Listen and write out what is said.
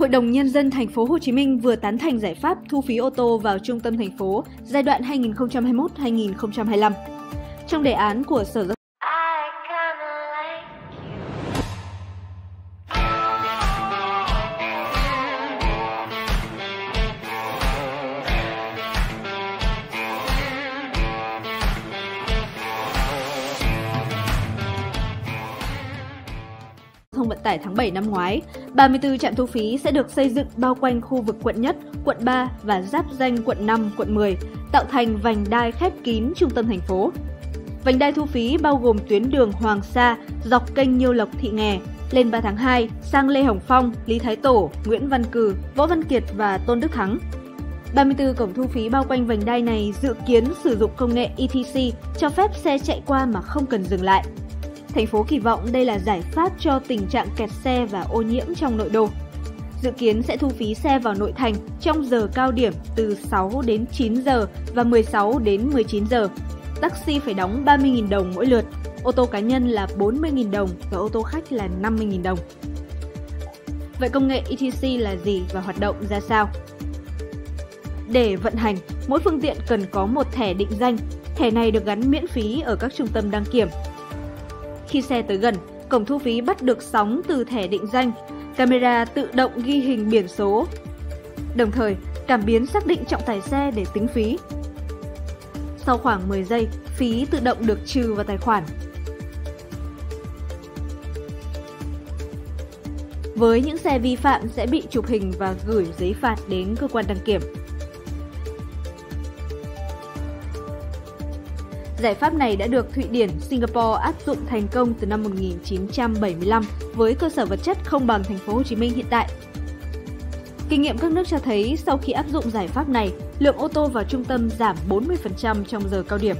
Hội đồng nhân dân thành phố Hồ Chí Minh vừa tán thành giải pháp thu phí ô tô vào trung tâm thành phố giai đoạn 2021-2025. Trong đề án của Sở Giao vận tải tháng 7 năm ngoái, 34 trạm thu phí sẽ được xây dựng bao quanh khu vực quận Nhất, quận 3 và giáp danh quận 5, quận 10, tạo thành vành đai khép kín trung tâm thành phố. Vành đai thu phí bao gồm tuyến đường Hoàng Sa dọc kênh Nhiêu Lộc Thị Nghè lên 3 tháng 2 sang Lê Hồng Phong, Lý Thái Tổ, Nguyễn Văn Cừ, Võ Văn Kiệt và Tôn Đức Thắng. 34 cổng thu phí bao quanh vành đai này dự kiến sử dụng công nghệ ETC cho phép xe chạy qua mà không cần dừng lại. Thành phố kỳ vọng đây là giải pháp cho tình trạng kẹt xe và ô nhiễm trong nội đô. Dự kiến sẽ thu phí xe vào nội thành trong giờ cao điểm từ 6 đến 9 giờ và 16 đến 19 giờ. Taxi phải đóng 30.000 đồng mỗi lượt, ô tô cá nhân là 40.000 đồng và ô tô khách là 50.000 đồng. Vậy công nghệ ETC là gì và hoạt động ra sao? Để vận hành, mỗi phương tiện cần có một thẻ định danh. Thẻ này được gắn miễn phí ở các trung tâm đăng kiểm khi xe tới gần, cổng thu phí bắt được sóng từ thẻ định danh, camera tự động ghi hình biển số. Đồng thời, cảm biến xác định trọng tải xe để tính phí. Sau khoảng 10 giây, phí tự động được trừ vào tài khoản. Với những xe vi phạm sẽ bị chụp hình và gửi giấy phạt đến cơ quan đăng kiểm. Giải pháp này đã được Thụy Điển, Singapore áp dụng thành công từ năm 1975 với cơ sở vật chất không bằng thành phố Hồ Chí Minh hiện tại. Kinh nghiệm các nước cho thấy sau khi áp dụng giải pháp này, lượng ô tô vào trung tâm giảm 40% trong giờ cao điểm.